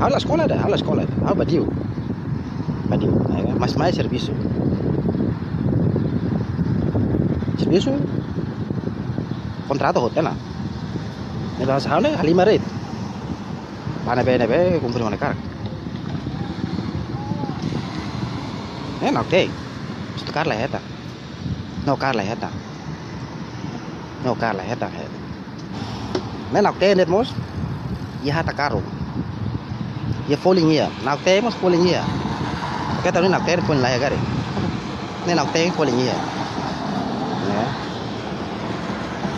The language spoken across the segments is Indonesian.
Habla sekolah dah, habla sekolah. Habla badiu. Badiu, ya kan? Mas mais serviço. Serviço contrato hotel na. Ne bahasa hane halima red. Bana be ne be kumpul mana kar. Ne nak te. Sto kar la heta. No kar la heta. No kar la heta. Ne nak te net mos. Ya hata karo. Ya falling here. Nak mos falling here. Kata ni nak te falling la ya gare. Ne nak te falling. Ne.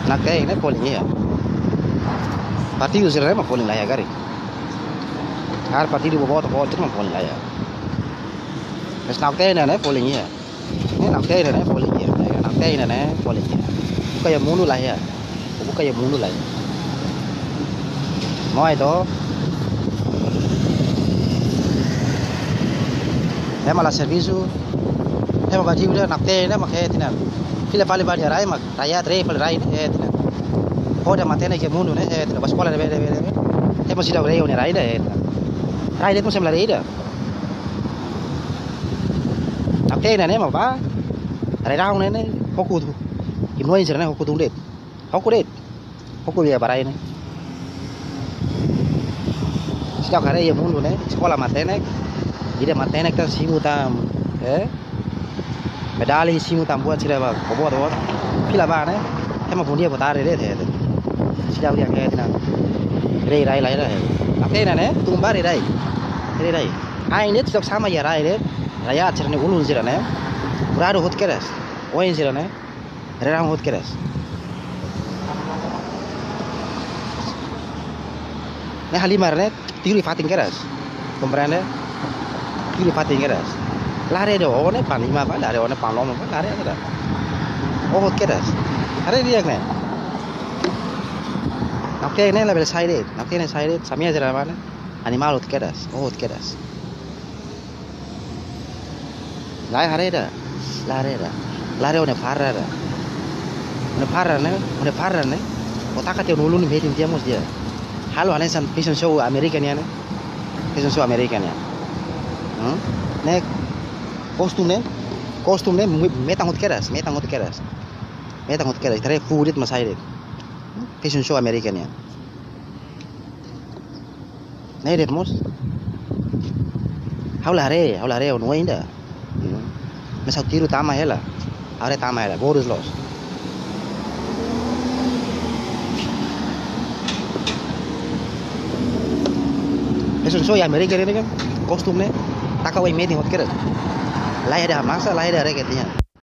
Nak te ne falling here. Partido sila ma falling la ya gare. Har partido bo bot bot ma falling la ya. Mas nak te ne ne falling here. Ne nak te ne ne falling here. Nak te ne ne falling here. Kaya munu la ya. Buka ya munu la ya. Moi to Em là serviço em mà chịu nak te na mak hetina kila pale pale rai mak raya tre pale rai hetina hoda matene ke mundu ne hetina bas pala be be be masih dah rei ne rai da hetina rai det musem la rei da. Nak te na ne ma ba. Rai rau ne ne hoku tu. Im noi sira ne hoku tu det dia barai ne. Sejak hari ya mundu ne sekolah matene ida matene kan simu tam eh? Medali simu tam buat sila ba kobo to pila ba ne em ma dia bota re the the sila dia ke tina re rai lai ra ate na ne tumba re rai re rai ai ne sejak sama ya rai re raya cerne ulun sira ne urado hot keras. Oin sira ne re ram hot keras. Ne halimar ne tiri fating keras. Comprende kiri pati ngeras lare do one pani ma ba lare one palom ma lare ada oh keras are dia ne Oke, ini level side Oke, ini side Samia aja mana? Animal hot keras. Oh, hot keras. Lai hare da. Lare one parra da. One parra ne, one parra ne. Otaka te nulu ni bedi dia mus dia. Halo ane san fashion show American ya ne. Fashion show American ya. Ne kostum ne kostum ne metang hot keras metang hot keras metang hot keras tare furit masai fashion show american ya ne det mos haula re haula re no ainda mesa tiru tama hela are tama hela boris los fashion show american ini kan kostumnya taka wai meeting hot kira? Lai ada masa lai ada katanya